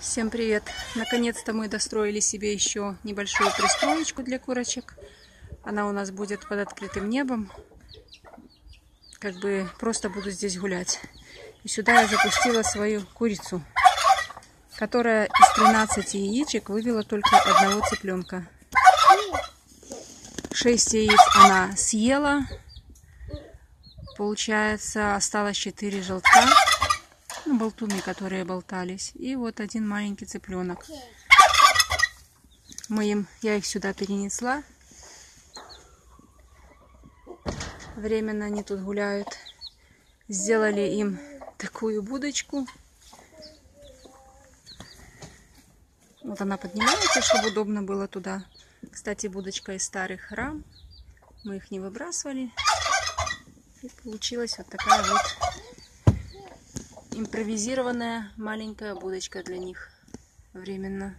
Всем привет! Наконец-то мы достроили себе еще небольшую пристроечку для курочек. Она у нас будет под открытым небом. Как бы просто буду здесь гулять. И сюда я запустила свою курицу, которая из 13 яичек вывела только одного цыпленка. 6 яиц она съела. Получается, осталось 4 желтка ну, болтуны, которые болтались. И вот один маленький цыпленок. Мы им, я их сюда перенесла. Временно они тут гуляют. Сделали им такую будочку. Вот она поднимается, чтобы удобно было туда. Кстати, будочка из старых рам. Мы их не выбрасывали. И получилась вот такая вот импровизированная маленькая будочка для них временно.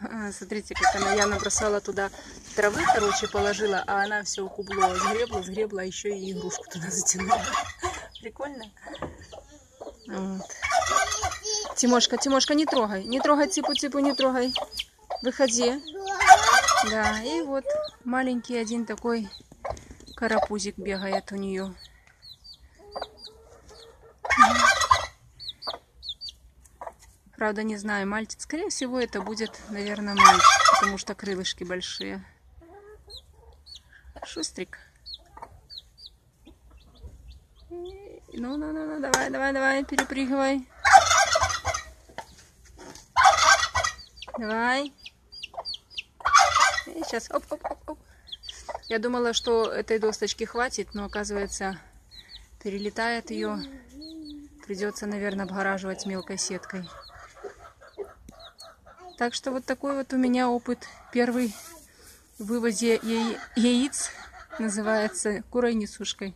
А, смотрите, как она, я набросала туда травы, короче, положила, а она все кубло сгребла, сгребла, а еще и игрушку туда затянула. Прикольно? Вот. Тимошка, Тимошка, не трогай, не трогай ципу-ципу, не трогай. Выходи. Да, и вот маленький один такой карапузик бегает у нее. Правда, не знаю, мальчик. Скорее всего, это будет, наверное, мальчик, потому что крылышки большие. Шустрик. Ну, ну, ну, ну, давай, давай, давай, перепрыгивай. Давай. И сейчас, оп, оп, оп, оп. Я думала, что этой досточки хватит, но оказывается, перелетает ее. Придется, наверное, обгораживать мелкой сеткой. Так что вот такой вот у меня опыт. Первый в вывозе яиц называется курой несушкой.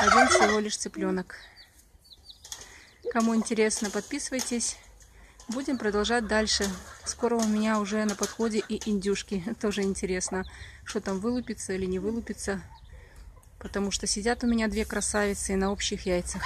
Один всего лишь цыпленок. Кому интересно, подписывайтесь. Будем продолжать дальше. Скоро у меня уже на подходе и индюшки. Тоже интересно, что там вылупится или не вылупится. Потому что сидят у меня две красавицы на общих яйцах.